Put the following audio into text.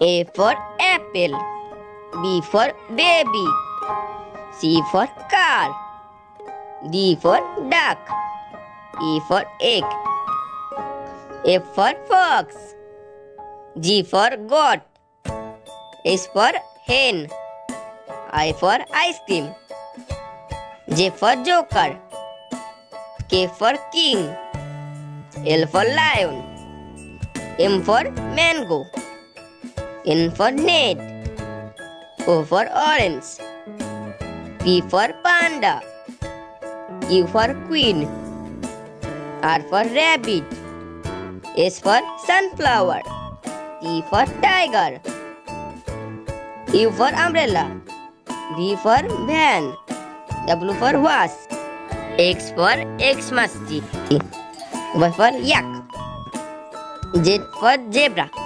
A for apple. B for baby. C for car. D for duck. E for egg. F for fox. G for goat. S for hen. I for ice cream. J for joker. K for king. L for lion. M for mango. N for net. O for orange. P for panda. U for queen. R for rabbit. S for sunflower. T for tiger. U for umbrella. V for van. W for was. X for Xmas. Y for yak. Z for zebra.